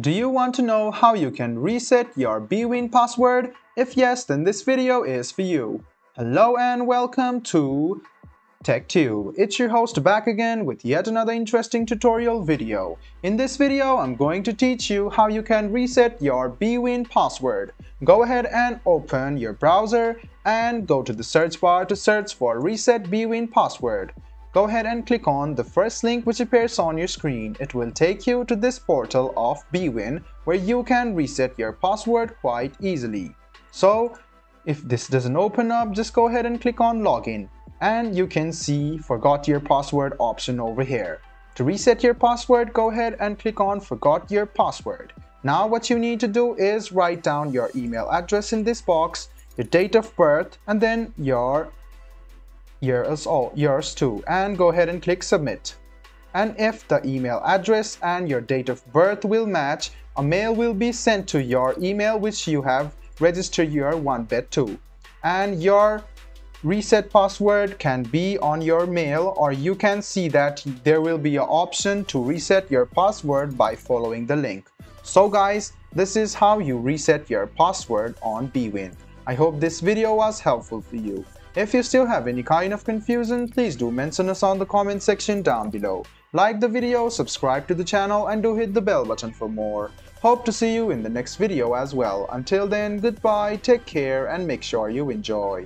Do you want to know how you can reset your BWIN password? If yes, then this video is for you. Hello and welcome to TechTube. It's your host back again with yet another interesting tutorial video. In this video, I'm going to teach you how you can reset your BWIN password. Go ahead and open your browser and go to the search bar to search for reset BWIN password go ahead and click on the first link which appears on your screen. It will take you to this portal of BWIN where you can reset your password quite easily. So if this doesn't open up, just go ahead and click on login and you can see forgot your password option over here. To reset your password, go ahead and click on forgot your password. Now what you need to do is write down your email address in this box, your date of birth, and then your yours, oh, yours too and go ahead and click submit. And if the email address and your date of birth will match, a mail will be sent to your email which you have registered your OneBet to. And your reset password can be on your mail or you can see that there will be an option to reset your password by following the link. So guys, this is how you reset your password on BWIN. I hope this video was helpful for you. If you still have any kind of confusion, please do mention us on the comment section down below. Like the video, subscribe to the channel and do hit the bell button for more. Hope to see you in the next video as well. Until then, goodbye, take care and make sure you enjoy.